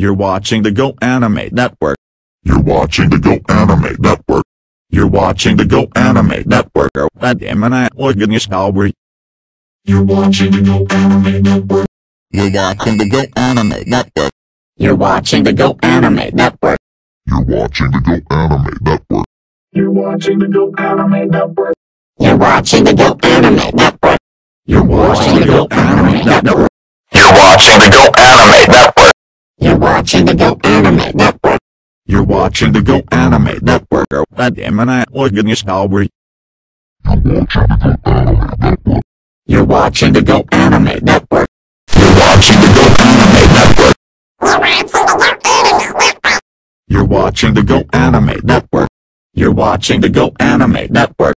You're watching the Go Anime Network. You're watching the Go Anime Network. You're watching the Go Anime Network. Ademana Organisawi. You're watching the Go Anime Network. You're watching the Go Anime Network. You're watching the Go Anime Network. You're watching the Go Anime Network. You're watching the Go Anime Network. You're watching the Go Anime Network. You're watching the Go Anime Network. You're watching the Go Anime Network. You're watching the Go Anime Network. You're watching the Go Anime Network. Oh, Ademana Organisawi. Oh, You're watching the Go Anime Network. You're watching the Go Anime Network. You're watching the Go Anime Network. You're watching the Go Anime Network.